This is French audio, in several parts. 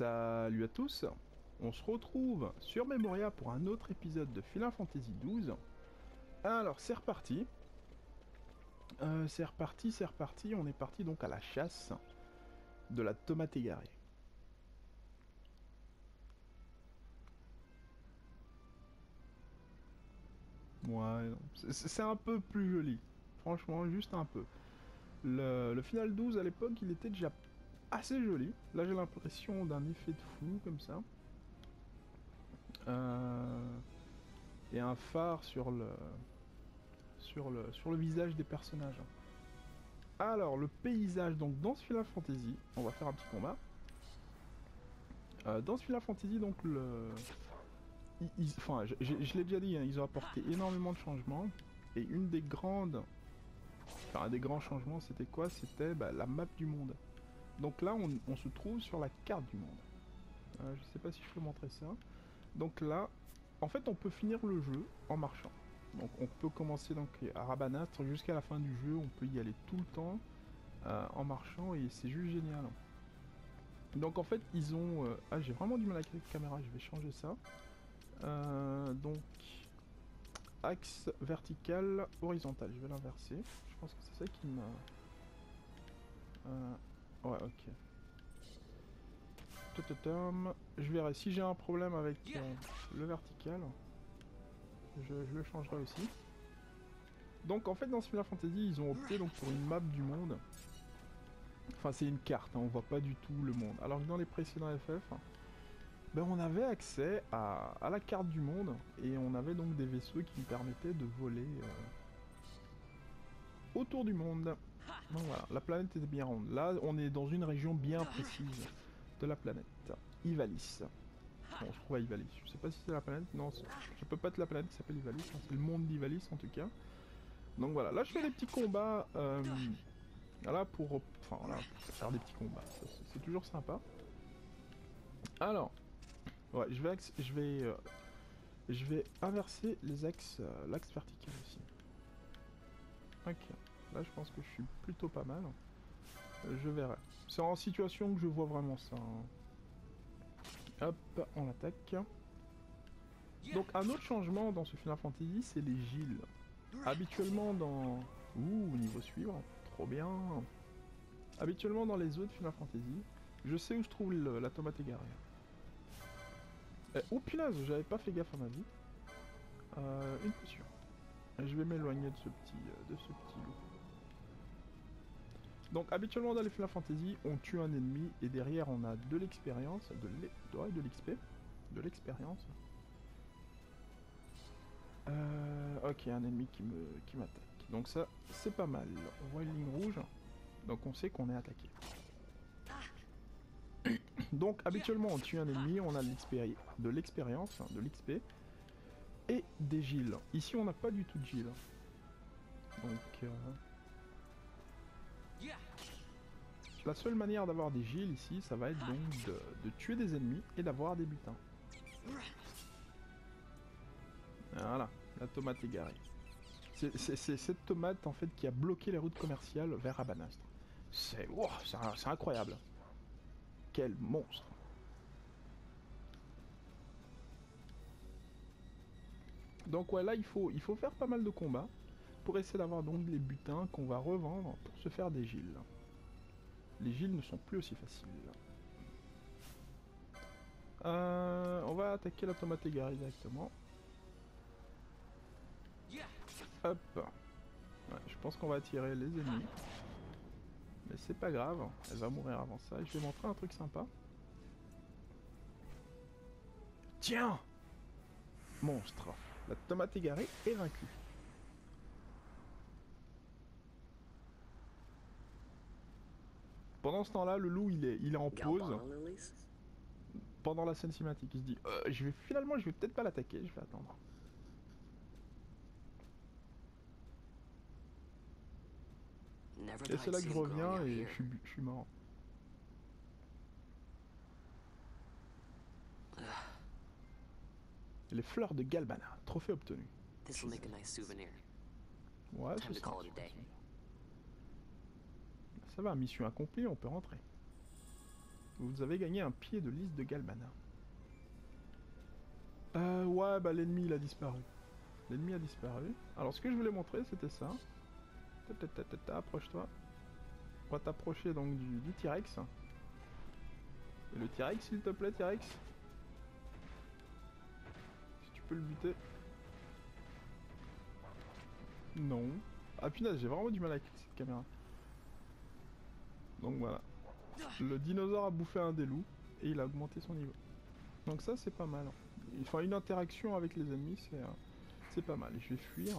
Salut à tous, on se retrouve sur Memoria pour un autre épisode de Final Fantasy XII. Alors c'est reparti. Euh, c'est reparti, c'est reparti, on est parti donc à la chasse de la tomate égarée. Ouais, c'est un peu plus joli. Franchement, juste un peu. Le, le Final 12 à l'époque, il était déjà assez joli. Là, j'ai l'impression d'un effet de flou comme ça. Euh, et un phare sur le, sur le, sur le visage des personnages. Alors, le paysage, donc dans ce Final Fantasy, on va faire un petit combat. Euh, dans ce Final Fantasy, donc le... enfin, je, l'ai déjà dit, hein, ils ont apporté énormément de changements. Et une des grandes... Enfin, un des grands changements, c'était quoi? C'était bah, la map du monde. Donc là, on, se trouve sur la carte du monde. Euh, je sais pas si je peux montrer ça. Donc là, en fait, on peut finir le jeu en marchant. Donc on peut commencer donc à Rabanastre jusqu'à la fin du jeu. On peut y aller tout le temps euh, en marchant et c'est juste génial. Donc en fait, ils ont... Euh, ah, j'ai vraiment du mal avec la caméra, je vais changer ça. donc, axe vertical, horizontal. Je vais l'inverser. Je pense que c'est ça qui m'a... Ouais, ok. Je verrai. Si j'ai un problème avec euh, le vertical, je, le changerai aussi. Donc en fait dans Final Fantasy, ils ont opté donc pour une map du monde. Enfin c'est une carte, hein, on voit pas du tout le monde. Alors que dans les précédents FF, ben, on avait accès à, la carte du monde et on avait donc des vaisseaux qui nous permettaient de voler euh, autour du monde. Donc voilà, la planète est bien ronde. Là, on est dans une région bien précise de la planète. Ivalice. Bon, je crois Ivalice. Je sais pas si c'est la planète. Non, je peux pas être la planète qui s'appelle Ivalice. Hein. C'est le monde d'Ivalice en tout cas. Donc voilà, là je fais des petits combats. Euh, voilà, pour, enfin, voilà, faire des petits combats. C'est toujours sympa. Alors, ouais, je vais, euh, inverser les axes, euh, l'axe vertical aussi. Ok. Là, je pense que je suis plutôt pas mal. Euh, je verrai. C'est en situation que je vois vraiment ça. Hein. Hop, on attaque. Donc, un autre changement dans ce Final Fantasy, c'est les Gilles. Habituellement dans... Ouh, niveau suivant. Trop bien. Habituellement dans les autres Final Fantasy, je sais où je trouve la tomate égarée. Oh punaise, j'avais pas fait gaffe à ma vie. Euh, une potion. Je vais m'éloigner de ce petit, euh, de ce petit loup. Donc habituellement dans les Final Fantasy, on tue un ennemi et derrière on a de l'expérience, de l'XP, de l'expérience. Euh, ok, un ennemi qui me qui m'attaque. Donc ça, c'est pas mal. On voit une ligne rouge, donc on sait qu'on est attaqué. Donc habituellement on tue un ennemi, on a de l'expérience, de l'XP, et des gilles. Ici on n'a pas du tout de gilles. Donc... Euh, la seule manière d'avoir des gilles ici, ça va être donc de, tuer des ennemis et d'avoir des butins. Voilà, la tomate égarée. C'est cette tomate en fait qui a bloqué les routes commerciales vers Abanastre. C'est incroyable. Quel monstre. Donc ouais il faut, il faut faire pas mal de combats pour essayer d'avoir donc les butins qu'on va revendre pour se faire des gilles. Les gilles ne sont plus aussi faciles. Euh, on va attaquer la tomate égarée directement. Hop. je pense qu'on va attirer les ennemis. Mais c'est pas grave, elle va mourir avant ça. je vais montrer un truc sympa. Tiens Monstre La tomate égarée est vaincue. Pendant ce temps-là, le loup, il est, il est en pause. Pendant la scène cinématique, il se dit euh, je vais finalement, je vais peut-être pas l'attaquer, je vais attendre. Et c'est là que je reviens et je suis, je suis mort. Les fleurs de Galbana, trophée obtenu. Ouais, c'est ça. Ça va, mission accomplie, on peut rentrer. Vous avez gagné un pied de liste de Galbana. Euh, ouais, bah l'ennemi il a disparu. L'ennemi a disparu. Alors ce que je voulais montrer c'était ça. Approche-toi. On va t'approcher donc du, T-Rex. Et le T-Rex s'il te plaît T-Rex. Si tu peux le buter. Non. Ah punaise, j'ai vraiment du mal avec cette caméra. Donc voilà. Le dinosaure a bouffé un des loups et il a augmenté son niveau. Donc ça c'est pas mal. Enfin une interaction avec les ennemis c'est euh, pas mal. Je vais fuir.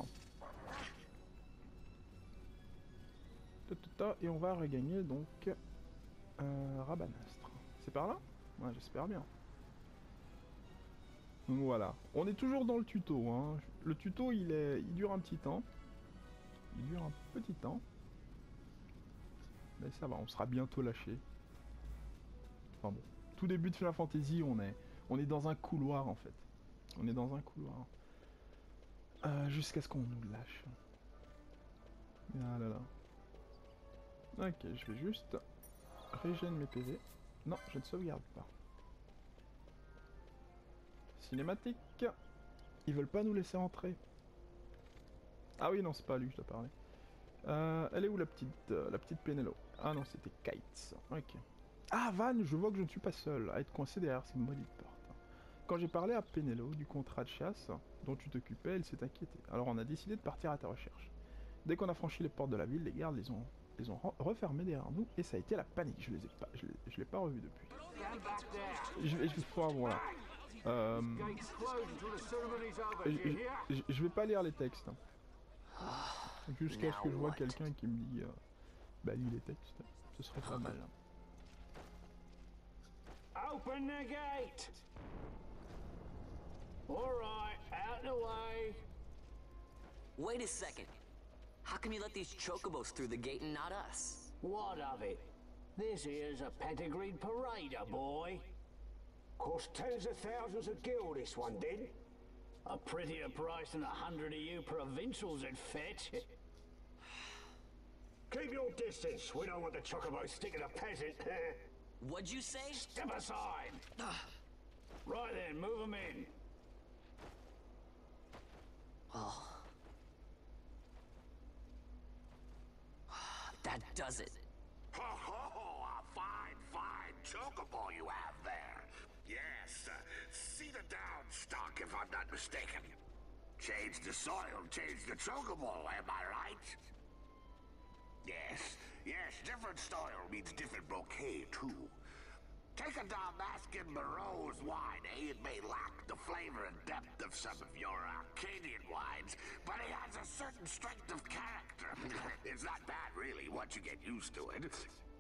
Et on va regagner donc euh, Rabanastre. C'est par là? Ouais j'espère bien. Donc voilà. On est toujours dans le tuto. Hein. Le tuto il, est, il dure un petit temps. Il dure un petit temps. Mais ça va, on sera bientôt lâché. Enfin bon. Tout début de Final Fantasy, on est, on est dans un couloir en fait. On est dans un couloir. Euh, Jusqu'à ce qu'on nous lâche. Ah là là. Ok, je vais juste régénérer mes PV. Non, je ne sauvegarde pas. Cinématique. Ils veulent pas nous laisser entrer. Ah oui, non, c'est pas lui que je dois parler. Euh, elle est où la petite, euh, la petite Ah non, c'était Kites. Ok. Ah, Van, je vois que je ne suis pas seul à être coincé derrière ces maudites portes. Quand j'ai parlé à Pénélo du contrat de chasse dont tu t'occupais, elle s'est inquiétée. Alors on a décidé de partir à ta recherche. Dès qu'on a franchi les portes de la ville, les gardes les ont, les ont refermées derrière nous et ça a été la panique. Je les ai pas, je, je l'ai pas revu depuis. Je, vais, je vais pouvoir voilà. Euh, je, je, vais pas lire les textes. Jusqu'à ce que je vois quelqu'un qui me dit euh, bah lis les textes, ce serait pas mal. Open the gate. All right, out the way. Wait a second. How come you let these chocobos through the gate and not us? What of it? This here's a pedigreed parader, boy. Cost tens of thousands of gil, this one did. A prettier price than a hundred of you provincials would fetch. Keep your distance. We don't want the chocobo sticking a peasant. What'd you say? Step aside. right then, move them in. Oh. That does it. Ho ho! A fine, fine chocobo you have there. Yes, uh, cedar down stock if I'm not mistaken. Change the soil, change the chocobo, am I right? Yes, yes, different style means different bouquet, too. Take a Damascus Moreau's wine, eh? It may lack the flavor and depth of some of your Arcadian wines, but it has a certain strength of character. it's not bad, really, once you get used to it.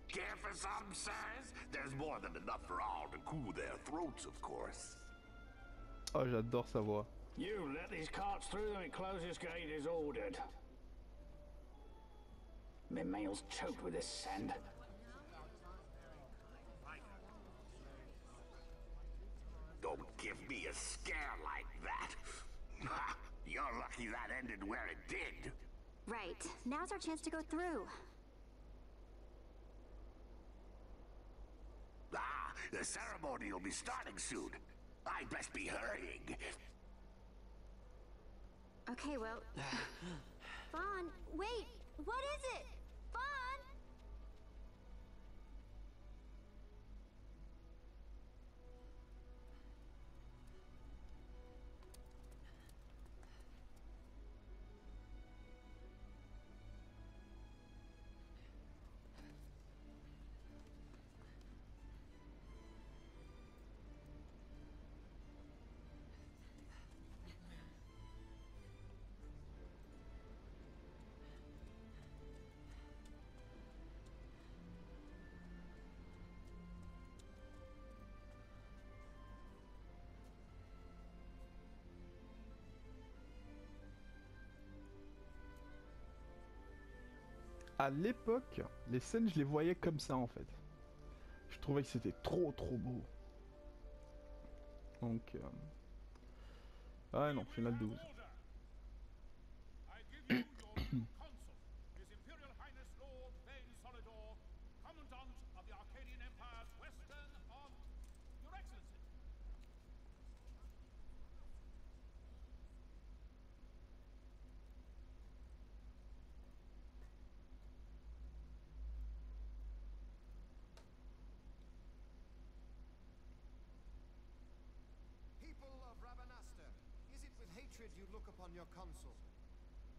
Care for some, sirs? There's more than enough for all to cool their throats, of course. Oh, j'adore sa voix. You let these carts through and closest gate is ordered. My mail's choked with this sand. Don't give me a scare like that. You're lucky that ended where it did. Right. Now's our chance to go through. Ah, the ceremony will be starting soon. I'd best be hurrying. Okay, well... Vaughn, wait! What is it? À l'époque, les scènes, je les voyais comme ça en fait. Je trouvais que c'était trop trop beau. Donc... Euh... Ah non, final 12. Hatred you look upon your consul.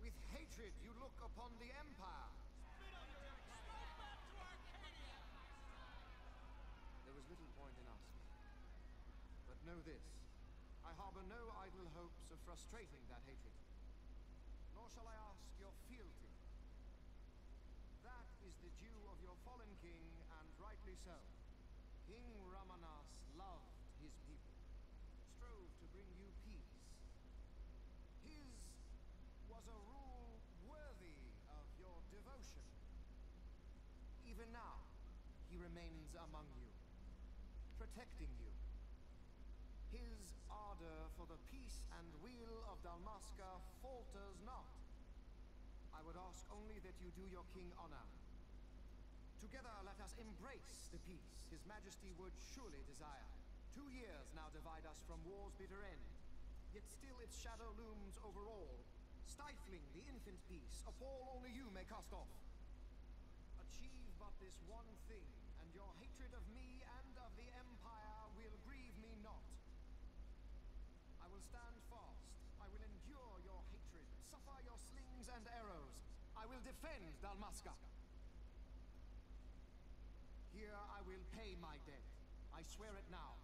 With hatred you look upon the Empire. There was little point in asking. But know this. I harbor no idle hopes of frustrating that hatred. Nor shall I ask your fealty. That is the due of your fallen king, and rightly so. King Ramanas loved his people, strove to bring you peace. His was a rule worthy of your devotion. Even now, he remains among you, protecting you. His ardor for the peace and weal of Dalmasca falters not. I would ask only that you do your king honor. Together let us embrace the peace his majesty would surely desire. Two years now divide us from war's bitter end, yet still its shadow looms over all, stifling the infant peace a pall only you may cast off. Achieve but this one thing, and your hatred of me and of the Empire will grieve me not. I will stand fast. I will endure your hatred, suffer your slings and arrows. I will defend Dalmasca. Here I will pay my debt. I swear it now.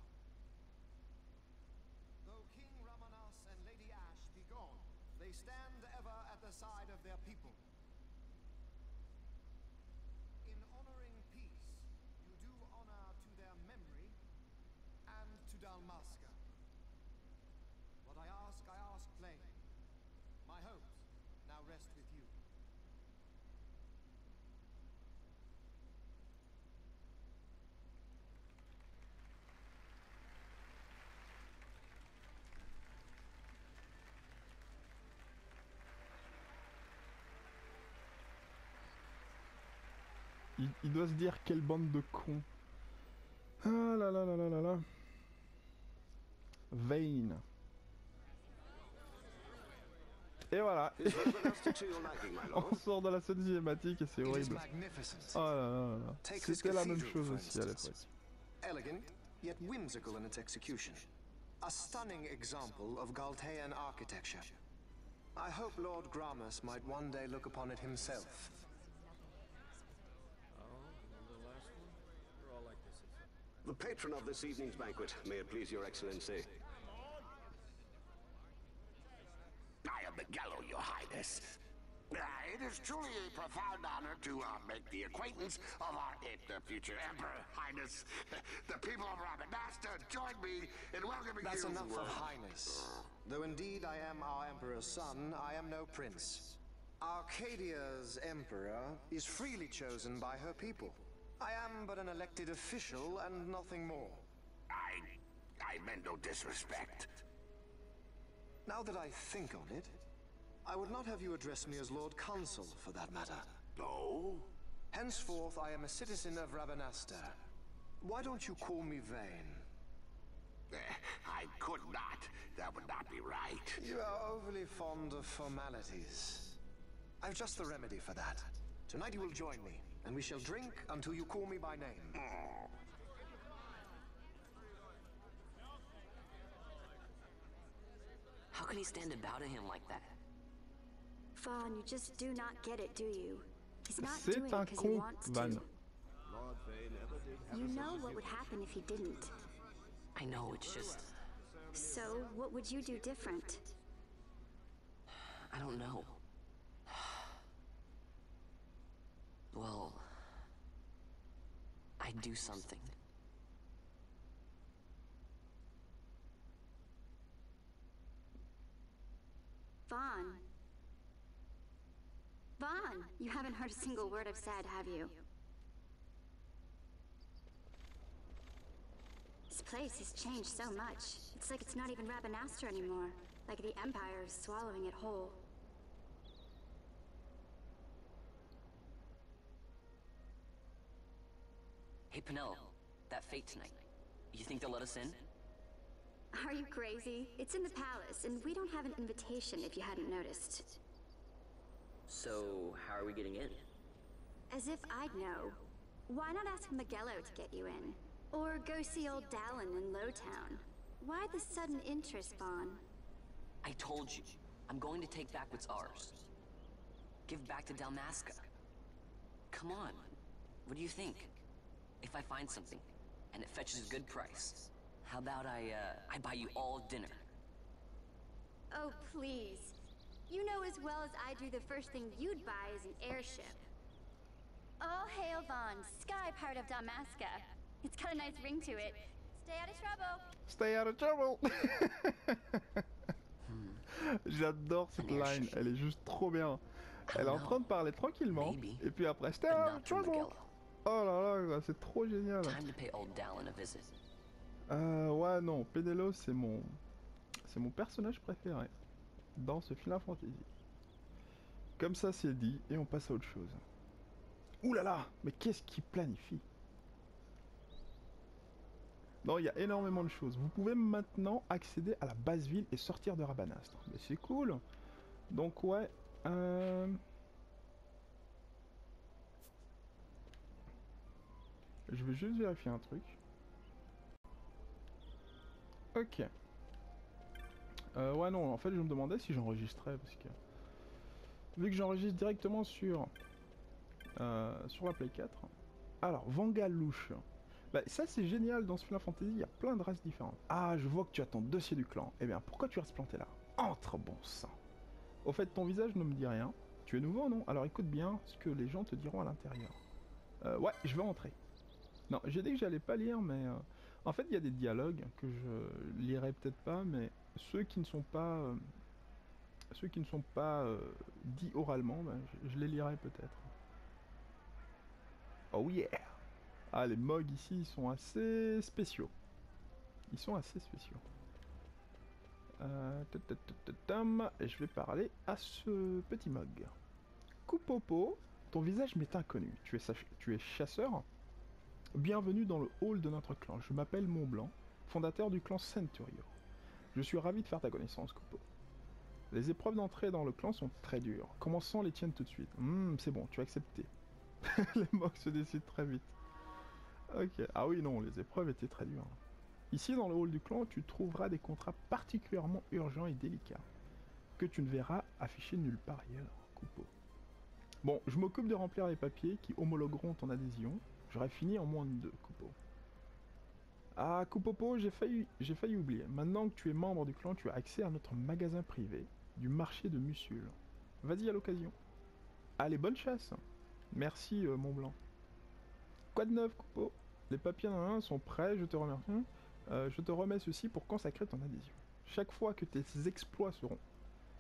Though King Ramanas and Lady Ash be gone, they stand ever at the side of their people. In honoring peace, you do honor to their memory and to Dalmasca. Il, il doit se dire quelle bande de cons. Ah là là là là là là. Vayne. Et voilà. On sort de la scène cinématique et c'est horrible. Oh là là là C'était la même chose aussi à l'époque. Elegant, yet whimsical in its execution. A stunning example of Galtean architecture. I hope Lord Gramus might one day look upon it himself. The patron of this evening's banquet, may it please your excellency. I am Miguelo, your highness. Uh, it is truly a profound honor to uh, make the acquaintance of our uh, future emperor, highness. The people of Rabanasta join me in welcoming That's you. enough uh, of highness. Though indeed I am our emperor's son, I am no prince. Arcadia's emperor is freely chosen by her people. I am but an elected official and nothing more. I, I meant no disrespect. Now that I think on it, I would not have you address me as Lord Consul, for that matter. No? Henceforth, I am a citizen of Rabanasta. Why don't you call me Vane? Eh, I could not. That would not be right. You are overly fond of formalities. I've just the remedy for that. Tonight you will join me, and we shall drink until you call me by name. How can he stand about him like that? Fawn, you just do not get it, do you? He's not doing it because he wants Van. to. You know what would happen if he didn't. I know, it's just. So, what would you do different? I don't know. Well. I'd do something. Vaughn. Vaughn, you haven't heard a single word I've said, have you? This place has changed so much. It's like it's not even Rabanastre anymore. Like the Empire is swallowing it whole. Hey, that fate tonight. You think they'll let us in? Are you crazy? It's in the palace, and we don't have an invitation if you hadn't noticed. So, how are we getting in? As if I'd know. Why not ask Magello to get you in? Or go see old Dallin in Lowtown? Why the sudden interest, Vaughn? I told you, I'm going to take back what's ours. Give back to Dalmasca. Come on. What do you think? If I find something, and it fetches a good price, how about I, uh, I buy you all dinner? Oh, please. You know as well as I do the first thing you'd buy is an airship. All hail Vaughn, sky part of Damasca. It's got a nice ring to it. Stay out of trouble. Stay out of trouble J'adore cette line, elle est juste trop bien. Elle est en train de parler tranquillement, et puis après, stay but out of trouble Miguel. Oh là là, c'est trop génial. Euh, ouais, non, Pénélope, c'est mon... C'est mon personnage préféré dans ce Final Fantasy. Comme ça, c'est dit, et on passe à autre chose. Ouh là là, mais qu'est-ce qu'il planifie? Non, il y a énormément de choses. Vous pouvez maintenant accéder à la base ville et sortir de Rabanastre. Mais c'est cool Donc ouais, euh... Je vais juste vérifier un truc. Ok. Euh, ouais non, en fait je me demandais si j'enregistrais parce que... Vu que j'enregistre directement sur... euh, la Play 4. Alors, Vangalouche. Bah, ça c'est génial dans ce Final Fantasy, il y a plein de races différentes. Ah, je vois que tu as ton dossier du clan. Eh bien, pourquoi tu restes planté là? Entre bon sang. Au fait, ton visage ne me dit rien. Tu es nouveau, non? Alors écoute bien ce que les gens te diront à l'intérieur. Euh, ouais, je vais entrer. Non, j'ai dit que j'allais pas lire, mais... euh, en fait, il y a des dialogues que je lirai peut-être pas, mais ceux qui ne sont pas... euh, ceux qui ne sont pas euh, dits oralement, ben, je, les lirai peut-être. Oh yeah Ah, les mogs ici, ils sont assez spéciaux. Ils sont assez spéciaux. Et je vais parler à ce petit mog. Coupopo, ton visage m'est inconnu. Tu es, tu es chasseur? Bienvenue dans le hall de notre clan. Je m'appelle Montblanc, fondateur du clan Centurio. Je suis ravi de faire ta connaissance, Coupo. Les épreuves d'entrée dans le clan sont très dures. Commençons les tiennes tout de suite. Hmm, c'est bon, tu as accepté. les mocs se décident très vite. Ok. Ah oui, non, les épreuves étaient très dures. Ici, dans le hall du clan, tu trouveras des contrats particulièrement urgents et délicats, que tu ne verras affichés nulle part ailleurs, Coupo. Bon, je m'occupe de remplir les papiers qui homologueront ton adhésion. J'aurai fini en moins de deux, Coupo. Ah, Coupopo, j'ai failli, failli oublier. Maintenant que tu es membre du clan, tu as accès à notre magasin privé du marché de Mussul. Vas-y à l'occasion. Allez, bonne chasse. Merci, euh, Mont Blanc. Quoi de neuf, Coupo Les papiers dans un sont prêts, je te remercie. Euh, je te remets ceci pour consacrer ton adhésion. Chaque fois que tes exploits seront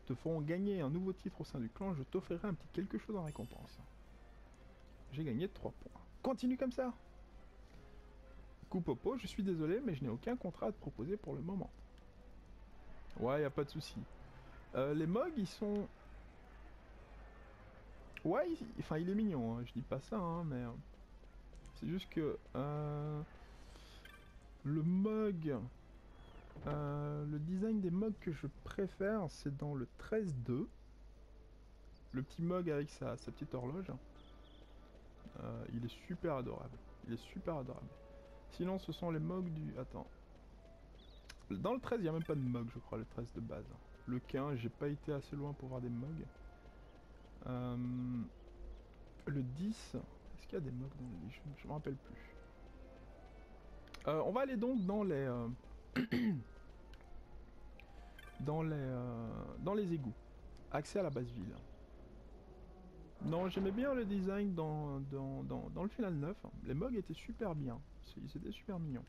te feront gagner un nouveau titre au sein du clan, je t'offrirai un petit quelque chose en récompense. J'ai gagné 3 points. Continue comme ça Coupopo, je suis désolé, mais je n'ai aucun contrat à te proposer pour le moment. Ouais, y a pas de souci. Euh, les mogs, ils sont... Ouais, il- enfin, il est mignon, hein, je dis pas ça, hein, mais... euh, C'est juste que... euh, Le euh, le design des mogs que je préfère, c'est dans le 13-2. Le petit mog avec sa petite horloge. Euh, il est super adorable. Il est super adorable. Sinon, ce sont les mogs du... Attends. Dans le 13, il n'y a même pas de mog, je crois, le 13 de base. Le 15, j'ai pas été assez loin pour voir des mogs. Euh, Le 10... Est-ce qu'il y a des mogs dans le 10 Je ne me rappelle plus. Euh, on va aller donc dans les... euh, dans les... Dans les égouts. Accès à la base ville. Non, j'aimais bien le design dans, dans, le final 9. Les mogs étaient super bien. C'est- C'était super mignon.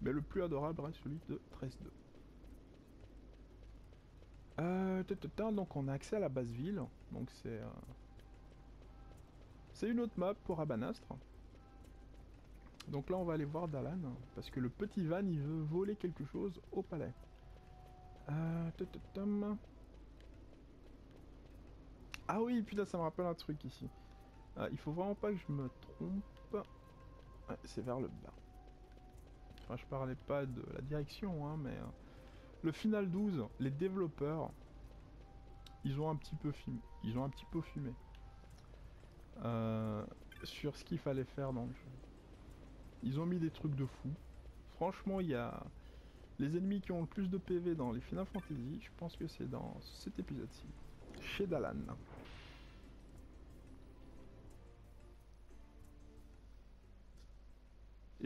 Mais le plus adorable reste celui de 13.2. Euh, donc on a accès à la base ville. Donc c'est... euh, C'est une autre map pour Abanastre. Donc là on va aller voir Dalan. Parce que le petit Van il veut voler quelque chose au palais. Euh. Ah oui, putain, ça me rappelle un truc ici. Euh, il faut vraiment pas que je me trompe. Ouais, c'est vers le bas. Enfin, je parlais pas de la direction, hein, mais... euh, le Final 12, les développeurs, ils ont un petit peu fumé. Ils ont un petit peu fumé. Euh, sur ce qu'il fallait faire dans le jeu. Ils ont mis des trucs de fou. Franchement, il y a... Les ennemis qui ont le plus de PV dans les Final Fantasy, je pense que c'est dans cet épisode-ci. Chez Dalan.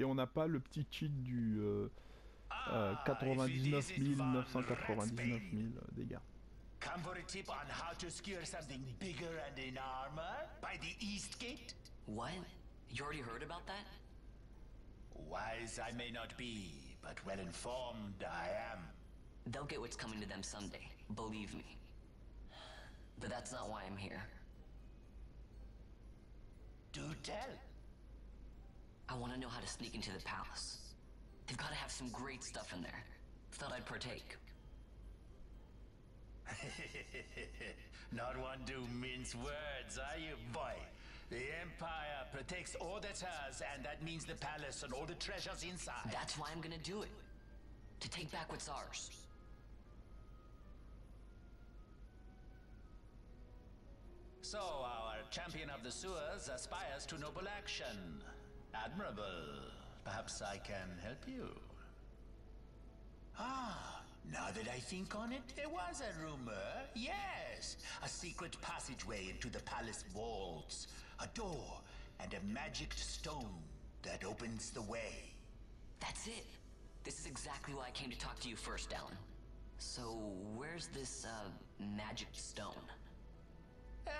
Et on n'a pas le petit cheat du euh, euh, 99 999 000 dégâts. Come for a tip on how to secure something bigger and in armor by the East Gate? What? You already heard about that? Wise I may not be, but well informed I am. They'll get what's coming to them someday, believe me. But that's not why I'm here. Do tell. I want to know how to sneak into the palace. They've got to have some great stuff in there. Thought I'd partake. Not one to mince words, are you, boy? The Empire protects all that's hers, and that means the palace and all the treasures inside. That's why I'm gonna do it. To take back what's ours. So, our champion of the sewers aspires to noble action. Admirable. Perhaps I can help you. Ah, now that I think on it, there was a rumor. Yes, a secret passageway into the palace vaults, a door, and a magic stone that opens the way. That's it. This is exactly why I came to talk to you first, Alan. So, where's this, uh, magic stone? Eh?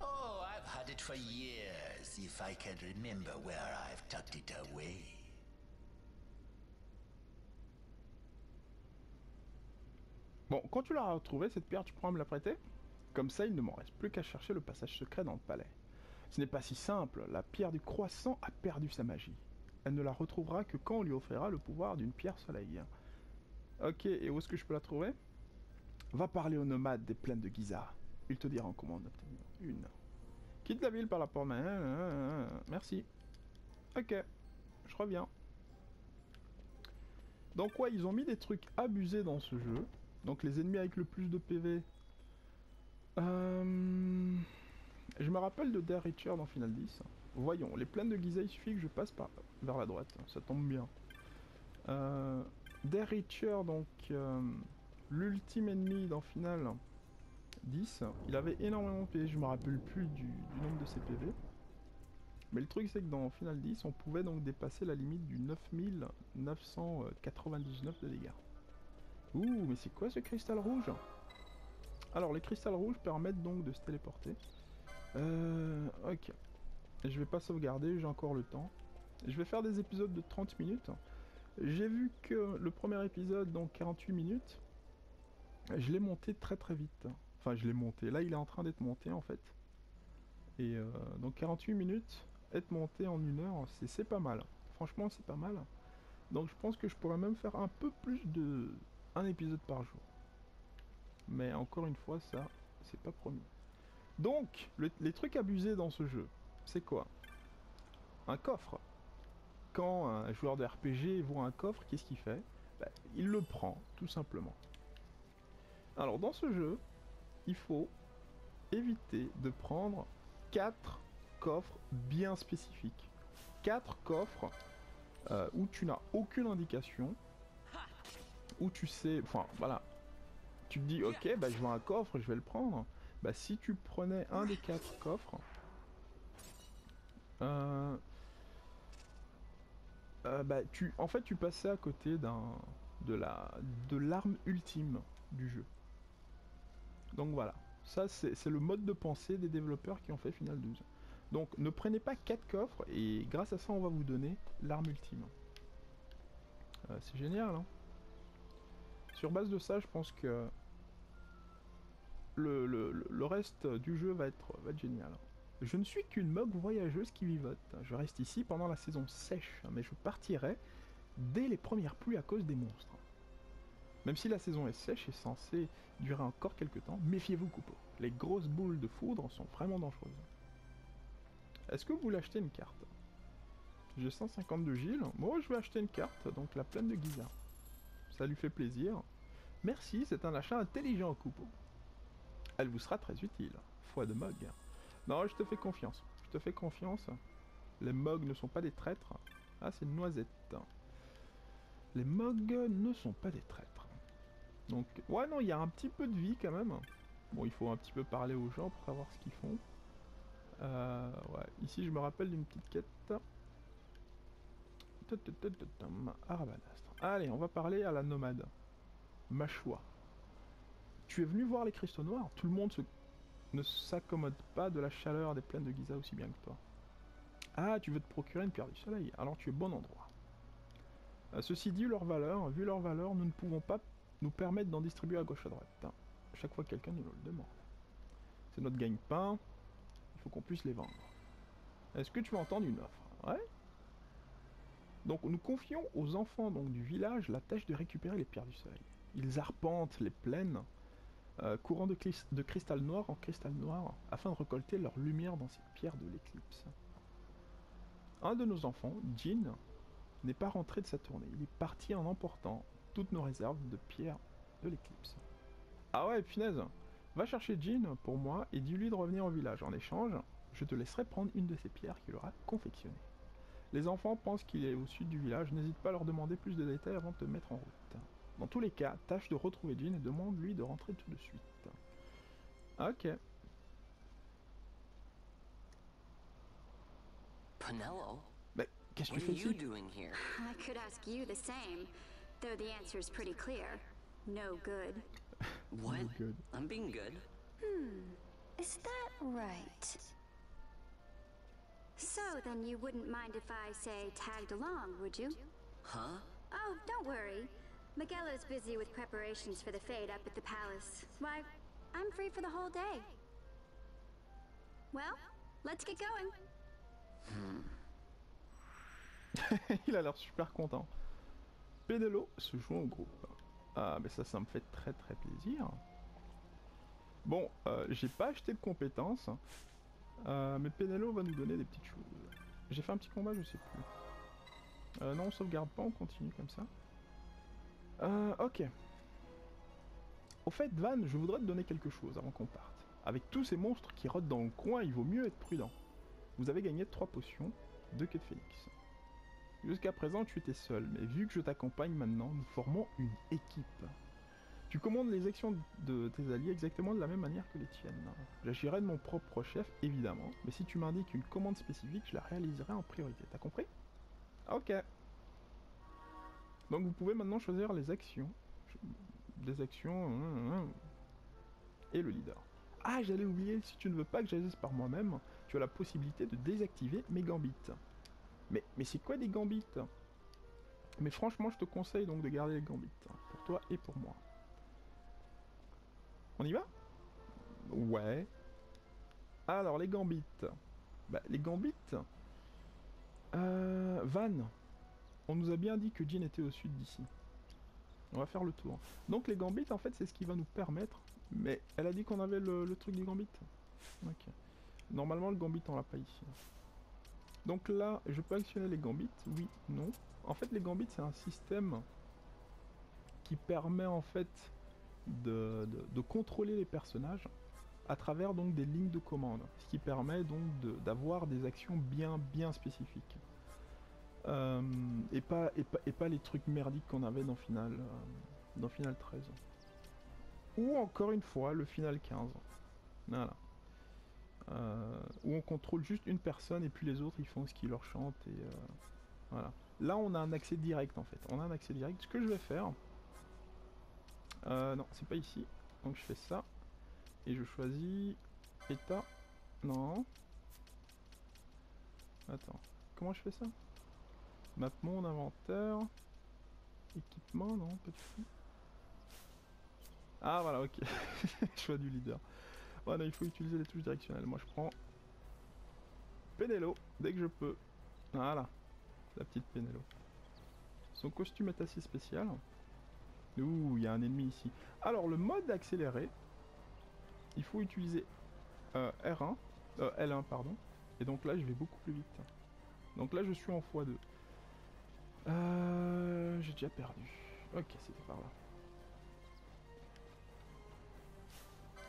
Oh, I've had it for years, if I can remember where I've tucked it away. Bon, quand tu l'auras retrouvée, cette pierre, tu pourras me la prêter Comme ça, il ne m'en reste plus qu'à chercher le passage secret dans le palais. Ce n'est pas si simple, la pierre du croissant a perdu sa magie. Elle ne la retrouvera que quand on lui offrira le pouvoir d'une pierre soleil. Ok, et où est-ce que je peux la trouver? Va parler aux nomades des plaines de Giza. Il te dira comment en obtenir une. Quitte la ville par la porte. Merci. Ok, je reviens. Donc ouais, ils ont mis des trucs abusés dans ce jeu. Donc les ennemis avec le plus de PV. Euh... Je me rappelle de Der Richer dans Final 10. Voyons, les plaines de Giza, il suffit que je passe par vers la droite. Ça tombe bien. Euh... Richer, donc euh, l'ultime ennemi dans Final 10, il avait énormément de PV. Je me rappelle plus du, nombre de ses PV. Mais le truc c'est que dans Final 10, on pouvait donc dépasser la limite du 9999 de dégâts. Ouh, mais c'est quoi ce cristal rouge? Alors, les cristals rouges permettent donc de se téléporter. Euh, ok. Je vais pas sauvegarder, j'ai encore le temps. Je vais faire des épisodes de 30 minutes. J'ai vu que le premier épisode, donc 48 minutes, je l'ai monté très très vite. Enfin, je l'ai monté. Là, il est en train d'être monté en fait. Et euh, donc 48 minutes, être monté en une heure, c'est pas mal. Franchement, c'est pas mal. Donc je pense que je pourrais même faire un peu plus de un épisode par jour. Mais encore une fois, ça, c'est pas promis. Donc, le- les trucs abusés dans ce jeu, c'est quoi? Un coffre. Quand un joueur de RPG voit un coffre, qu'est-ce qu'il fait? Ben, Il le prend, tout simplement. Alors, dans ce jeu, il faut éviter de prendre 4 coffres bien spécifiques. 4 coffres euh, où tu n'as aucune indication où tu sais, enfin voilà, tu te dis ok, bah je vois un coffre, je vais le prendre. Bah si tu prenais un des quatre coffres, euh, euh, bah tu, en fait tu passais à côté d'un, de la, de l'arme ultime du jeu. Donc voilà, ça c'est le mode de pensée des développeurs qui ont fait Final 12. Donc ne prenez pas quatre coffres et grâce à ça on va vous donner l'arme ultime. Euh, c'est génial hein sur base de ça, je pense que le, le- le- reste du jeu va être, va être génial. Je ne suis qu'une mogue voyageuse qui vivote. Je reste ici pendant la saison sèche, mais je partirai dès les premières pluies à cause des monstres. Même si la saison est sèche et censée durer encore quelques temps, méfiez-vous Coupeau. Les grosses boules de foudre sont vraiment dangereuses. Est-ce que vous voulez acheter une carte? J'ai 152 Gilles. Moi, je vais acheter une carte, donc la plaine de Giza. Ça lui fait plaisir. Merci, c'est un achat intelligent, Coupeau. Elle vous sera très utile. Foi de Mog. Non, je te fais confiance. Je te fais confiance. Les Mog ne sont pas des traîtres. Ah, c'est une noisette. Les Mogs ne sont pas des traîtres. Donc, ouais, non, il y a un petit peu de vie quand même. Bon, il faut un petit peu parler aux gens pour savoir ce qu'ils font. Euh, ici je me rappelle d'une petite quête. Arabanastre. Allez, on va parler à la nomade. Machua. Tu es venu voir les cristaux noirs Tout le monde ne s'accommode pas de la chaleur des plaines de Giza aussi bien que toi. Ah, tu veux te procurer une pierre du soleil, alors tu es bon endroit. Euh, ceci dit, leur valeur, vu leur valeur, nous ne pouvons pas nous permettre d'en distribuer à gauche à droite. Hein. Chaque fois que quelqu'un nous le demande. C'est notre gagne-pain, il faut qu'on puisse les vendre. Est-ce que tu veux entendre une offre? Ouais Donc nous confions aux enfants du village la tâche de récupérer les pierres du soleil. Ils arpentent les plaines, euh, courant de, cristal noir en cristal noir, afin de récolter leur lumière dans ces pierres de l'éclipse. Un de nos enfants, Jean, n'est pas rentré de sa tournée. Il est parti en emportant toutes nos réserves de pierres de l'éclipse. Ah ouais, punaise Va chercher Jean pour moi et dis-lui de revenir au village. En échange, je te laisserai prendre une de ces pierres qu'il aura confectionnées. Les enfants pensent qu'il est au sud du village, n'hésite pas à leur demander plus de détails avant de te mettre en route. Dans tous les cas, tâche de retrouver Jean et demande-lui de rentrer tout de suite. Ok. Pinello? Mais qu'est-ce que What tu fais ici? Doing here? I could ask you the same, though the answer is pretty clear. No good. What? good. I'm being good. Hmm. Is that right? So then you wouldn't mind if I, say, tagged along, would you? Huh? Oh, don't worry. Miguelo's busy with preparations for the fete up at the palace. Why, I'm free for the whole day. Well, let's get going. Il a l'air super content. Pénélo se joint au groupe. Ah, mais ça, ça me fait très très plaisir. Bon, euh, j'ai pas acheté de compétences. Euh, mais Pénélo va nous donner des petites choses. J'ai fait un petit combat, je sais plus. Euh, non, on sauvegarde pas, on continue comme ça. Ok. Au fait, Van, je voudrais te donner quelque chose avant qu'on parte. Avec tous ces monstres qui rôdent dans le coin, il vaut mieux être prudent. Vous avez gagné 3 potions, 2 quêtes phénix. Jusqu'à présent, tu étais seul, mais vu que je t'accompagne maintenant, nous formons une équipe. Tu commandes les actions de tes alliés exactement de la même manière que les tiennes. J'agirai de mon propre chef, évidemment, mais si tu m'indiques une commande spécifique, je la réaliserai en priorité. T'as compris? Ok. Donc vous pouvez maintenant choisir les actions. Des actions... hum, hum. Et le leader. Ah, j'allais oublier, si tu ne veux pas que j'agisse par moi-même, tu as la possibilité de désactiver mes gambits. Mais, mais c'est quoi des gambits Mais franchement, je te conseille donc de garder les gambits. hein, Pour toi et pour moi. On y va? Ouais. Alors, les gambits. Bah, les gambits... Euh, Van. On nous a bien dit que Jean était au sud d'ici. On va faire le tour. Donc les gambits, en fait, c'est ce qui va nous permettre... Mais elle a dit qu'on avait le, truc des gambits. Ok. Normalement, le gambit, on l'a pas ici. Donc là, je peux actionner les gambits Oui, non. En fait, les gambits, c'est un système qui permet en fait de, contrôler les personnages à travers donc des lignes de commande, ce qui permet donc d'avoir des actions bien bien spécifiques. Euh, et pas les trucs merdiques qu'on avait dans Final, euh, dans Final 13. Ou encore une fois, le Final 15. Voilà. Euh, où on contrôle juste une personne et puis les autres ils font ce qui leur chante et euh, voilà. Là on a un accès direct en fait. On a un accès direct. Ce que je vais faire, euh, non c'est pas ici. Donc je fais ça et je choisis état. Non. Attends. Comment je fais ça? Map mon inventaire. Équipement non pas du tout. Ah voilà ok. Choix du leader. Il faut utiliser les touches directionnelles. Moi, je prends Pénélo dès que je peux. Voilà, la petite Pénélo. Son costume est assez spécial. Ouh, il y a un ennemi ici. Alors, le mode accéléré, il faut utiliser euh, R1, euh, L1, pardon. Et donc là, je vais beaucoup plus vite. Donc là, je suis en x2. Euh, J'ai déjà perdu. Ok, c'était par là.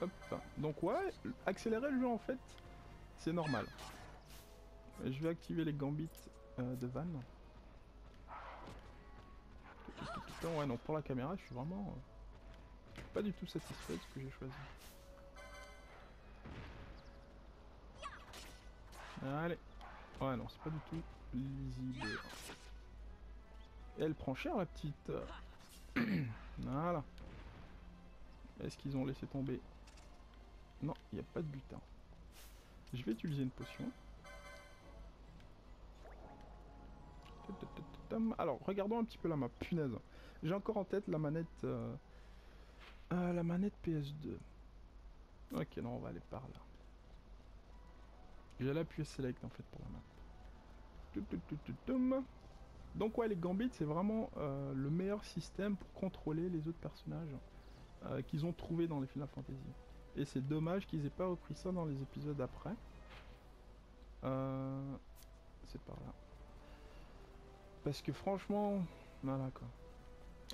Hop. Donc ouais, accélérer le jeu en fait, c'est normal. Je vais activer les gambits euh, de Van. Ouais, non, pour la caméra, je suis vraiment euh, pas du tout satisfait de ce que j'ai choisi. Allez. Ouais, non, c'est pas du tout lisible. Elle prend cher, la petite. voilà. Est-ce qu'ils ont laissé tomber? Non, il n'y a pas de butin. Je vais utiliser une potion. Alors, regardons un petit peu la map. Punaise. J'ai encore en tête la manette... euh, euh, la manette PS2. Ok, non, on va aller par là. J'ai l'appui select en fait pour la map. Donc ouais, les gambits, c'est vraiment euh, le meilleur système pour contrôler les autres personnages qu'ils ont trouvé dans les Final Fantasy. Et c'est dommage qu'ils aient pas repris ça dans les épisodes après. Euh, c'est par là. Parce que franchement, voilà quoi.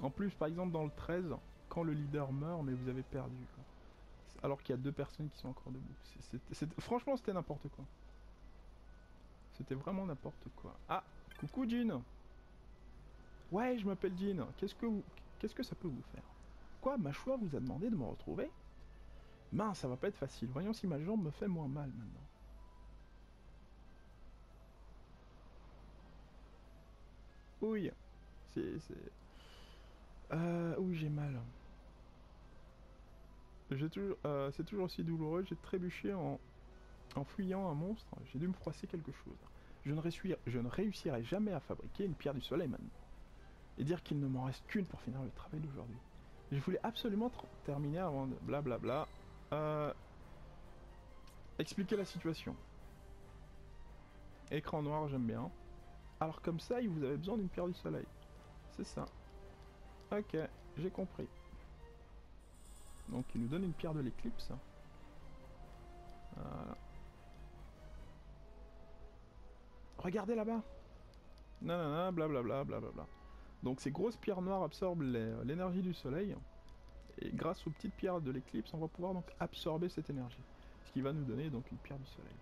En plus, par exemple, dans le 13, quand le leader meurt, mais vous avez perdu. Alors qu'il y a deux personnes qui sont encore debout. Franchement, c'était n'importe quoi. C'était vraiment n'importe quoi. Ah, coucou Jean Ouais, je m'appelle Jean. Qu'est-ce que. Qu'est-ce que ça peut vous faire? Quoi, ma choix vous a demandé de me retrouver? Mince, ça va pas être facile. Voyons si ma jambe me fait moins mal maintenant. Oui. C'est... Euh... Oui, j'ai mal? J'ai toujours... euh, c'est toujours aussi douloureux. J'ai trébuché en... En fouillant un monstre, j'ai dû me froisser quelque chose. Je ne, réussirai... je ne réussirai jamais à fabriquer une pierre du soleil maintenant. Et dire qu'il ne m'en reste qu'une pour finir le travail d'aujourd'hui. Je voulais absolument terminer avant de blablabla. Euh... Expliquer la situation. Écran noir, j'aime bien. Alors comme ça, vous avez besoin d'une pierre du soleil. C'est ça. Ok, j'ai compris. Donc il nous donne une pierre de l'éclipse. Voilà. Regardez là-bas. Nanana, blablabla, blablabla. Donc ces grosses pierres noires absorbent les- l'énergie du soleil. Et grâce aux petites pierres de l'éclipse, on va pouvoir donc absorber cette énergie. Ce qui va nous donner donc une pierre du soleil.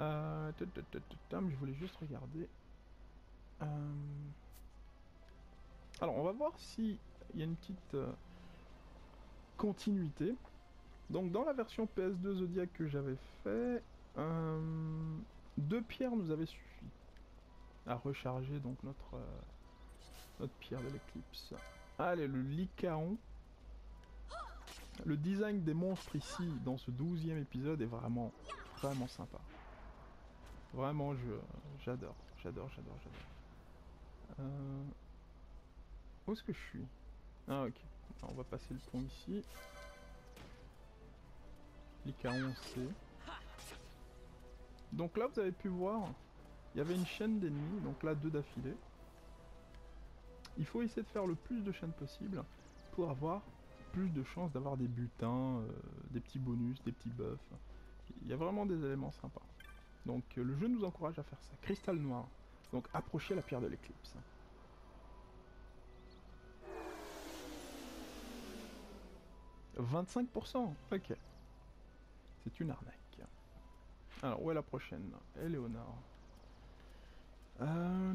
Euh, je voulais juste regarder. Euh, Alors, on va voir si il y a une petite euh, continuité. Donc, dans la version PS2 Zodiac que j'avais fait, deux pierres nous avaient suffi à recharger donc notre notre pierre de l'éclipse. Allez, le Lycaon. Le design des monstres ici, dans ce douzième épisode, est vraiment, vraiment sympa. Vraiment, j'adore, j'adore, j'adore, j'adore. Euh, Où est-ce que je suis? Ah, ok. On va passer le pont ici. Lycaon C. Donc là, vous avez pu voir, il y avait une chaîne d'ennemis, donc là, deux d'affilée. Il faut essayer de faire le plus de chaînes possible pour avoir plus de chances d'avoir des butins, euh, des petits bonus, des petits buffs. Il y a vraiment des éléments sympas. Donc euh, le jeu nous encourage à faire ça. Cristal noir. Donc approchez la pierre de l'éclipse. « 25% Ok. C'est une arnaque. Alors, où est la prochaine? Éléonore. Euh...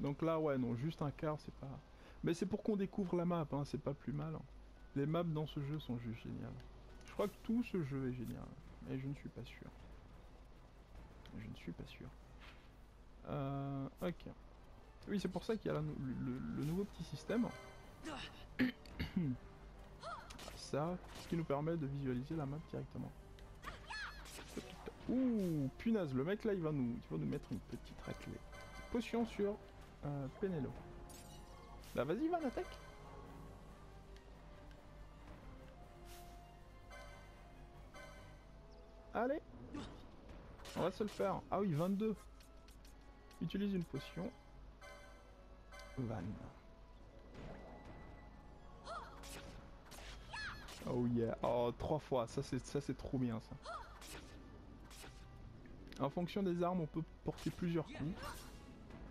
Donc là, ouais, non, juste un quart, c'est pas... Mais c'est pour qu'on découvre la map, hein, c'est pas plus mal. hein. Les maps dans ce jeu sont juste géniales. Je crois que tout ce jeu est génial, mais je ne suis pas sûr. Je ne suis pas sûr. Euh, ok. Oui, c'est pour ça qu'il y a le, nouveau petit système. ça, ce qui nous permet de visualiser la map directement. Ouh, punaise, le mec là, il va nous, il va nous mettre une petite raclée. Potion sur euh. Bah vas-y, Van, attaque Allez On va se le faire. Ah oui, 22. Utilise une potion. Van. Oh yeah. Oh, trois fois. Ça, c'est ça, c'est trop bien, ça. En fonction des armes, on peut porter plusieurs coups.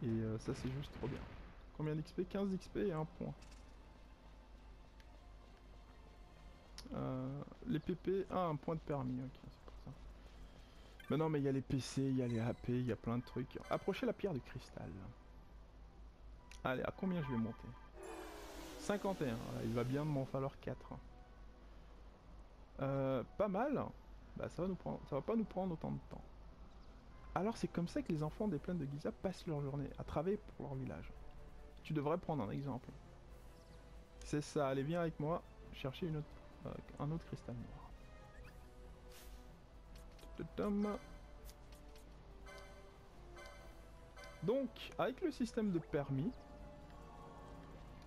Et euh, ça, c'est juste trop bien. Combien d'XP 15 XP et un point. Euh, les PP... Ah, un point de permis, ok, c'est pour ça. Mais non, mais il y a les PC, il y a les AP, il y a plein de trucs. Approchez la pierre de cristal. Allez, à combien je vais monter? 51, voilà, il va bien m'en falloir 4. Euh, pas mal. Bah ça va nous prendre, ça va pas nous prendre autant de temps. Alors c'est comme ça que les enfants des plaines de Giza passent leur journée, à travailler pour leur village. Tu devrais prendre un exemple. C'est ça, allez viens avec moi, chercher euh, un autre cristal noir. Donc, avec le système de permis,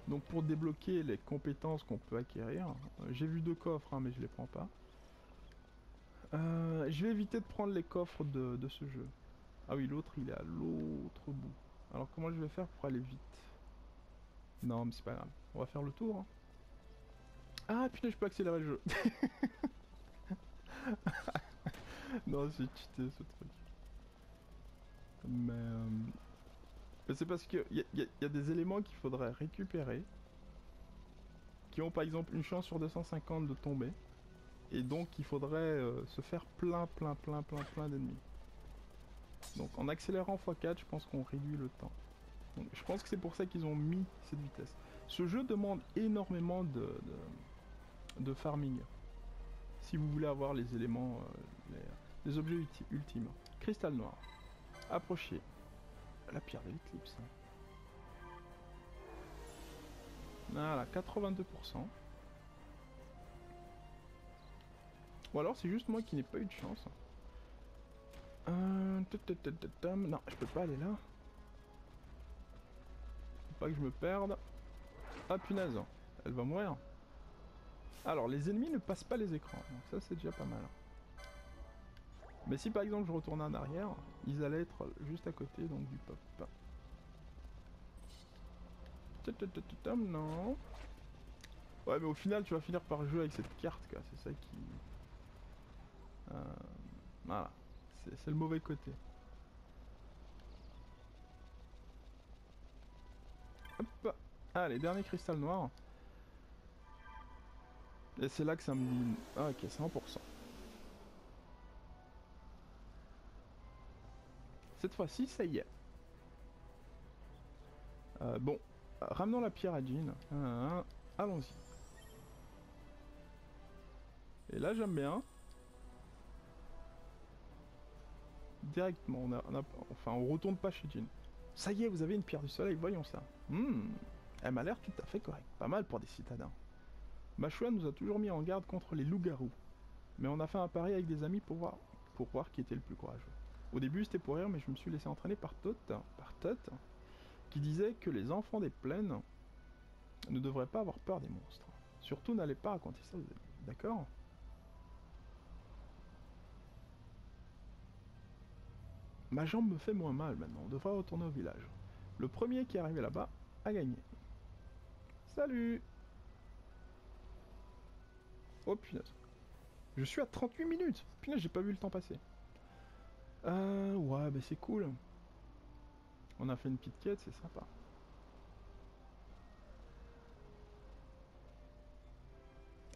donc pour débloquer les compétences qu'on peut acquérir, euh, j'ai vu deux coffres hein, mais je les prends pas. Euh, je vais éviter de prendre les coffres de ce jeu. Ah oui, l'autre il est à l'autre bout. Alors comment je vais faire pour aller vite? Non mais c'est pas grave. On va faire le tour. hein. Ah putain je peux accélérer le jeu. non c'est cheaté ce truc. Mais... euh, mais c'est parce qu'il y, y a des éléments qu'il faudrait récupérer. Qui ont par exemple une chance sur 250 de tomber. Et donc il faudrait euh, se faire plein plein plein plein plein d'ennemis. Donc en accélérant x4 je pense qu'on réduit le temps. Je pense que c'est pour ça qu'ils ont mis cette vitesse. Ce jeu demande énormément de, farming. Si vous voulez avoir les éléments, euh, les, objets ulti- ultimes. Cristal noir. Approchez. La pierre de l'éclipse. Voilà, 82%. Ou alors c'est juste moi qui n'ai pas eu de chance. Euh. Non, je peux pas aller là. Pas que je me perde. Ah punaise, elle va mourir. Alors les ennemis ne passent pas les écrans, donc ça c'est déjà pas mal. Mais si par exemple je retournais en arrière, ils allaient être juste à côté donc du pop. Non. Ouais mais au final tu vas finir par jouer avec cette carte quoi, c'est ça qui... Voilà, c'est le mauvais côté. Hop Allez, dernier cristal noir. Et c'est là que ça me dit... Ah ok, 100%. Cette fois-ci, ça y est. Euh, bon, ramenons la pierre à Jean. Hein, Allons-y. Et là, j'aime bien. Directement, on a- enfin, on retourne pas chez Jean. Ça y est, vous avez une pierre du soleil, voyons ça. Hmm, elle m'a l'air tout à fait correcte. Pas mal pour des citadins. Machua nous a toujours mis en garde contre les loups-garous. Mais on a fait un pari avec des amis pour voir, qui était le plus courageux. Au début, c'était pour rire, mais je me suis laissé entraîner par Tot, par Tot, qui disait que les enfants des plaines ne devraient pas avoir peur des monstres. Surtout, n'allez pas raconter ça. D'accord? Ma jambe me fait moins mal maintenant. On devrait retourner au village. Le premier qui est arrivé là-bas a gagné. Salut Oh punaise. Je suis à 38 minutes. Punaise, j'ai pas vu le temps passer. Euh, ouais, bah c'est cool. On a fait une petite quête, c'est sympa.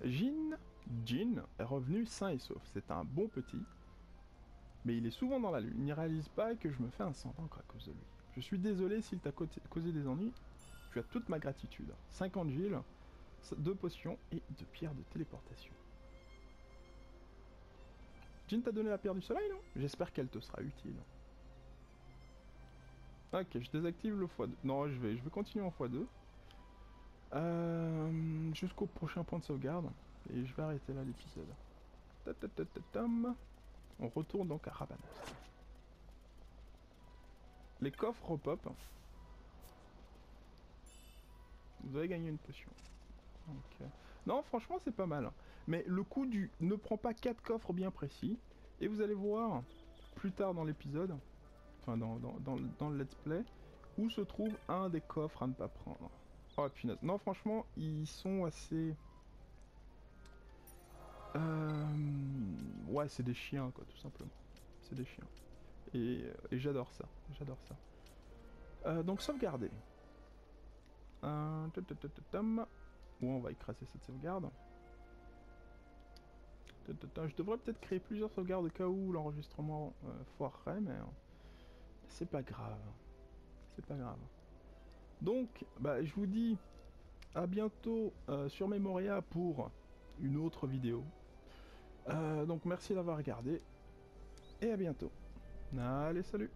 Jean, Jean est revenu sain et sauf. C'est un bon petit. Mais il est souvent dans la lune. Il ne réalise pas que je me fais un sang d'encre à cause de lui. Je suis désolé s'il t'a causé des ennuis. Tu as toute ma gratitude. 50 Gilles, 2 potions et 2 pierres de téléportation. Jean t'a donné la pierre du soleil, non? J'espère qu'elle te sera utile. Ok, je désactive le x2. Non, je vais, je vais continuer en x2. Euh, Jusqu'au prochain point de sauvegarde. Et je vais arrêter là l'épisode. On retourne donc à Rabanos. Les coffres repop. Vous avez gagné une potion. Euh, Non, franchement, c'est pas mal. Mais le coup du ne prends pas 4 coffres bien précis. Et vous allez voir plus tard dans l'épisode, enfin dans le let's play, où se trouve un des coffres à ne pas prendre. Oh punaise. Non, franchement, ils sont assez. Euh... Ouais, c'est des chiens, quoi, tout simplement. C'est des chiens. Et, et j'adore ça. J'adore ça. Euh, donc, sauvegarder. Euh... Ou on va écraser cette sauvegarde. Je devrais peut-être créer plusieurs sauvegardes au cas où l'enregistrement euh, foirerait, mais euh, c'est pas grave. C'est pas grave. Donc, bah, je vous dis à bientôt euh, sur Memoria pour une autre vidéo. Euh, donc merci d'avoir regardé et à bientôt. Allez, salut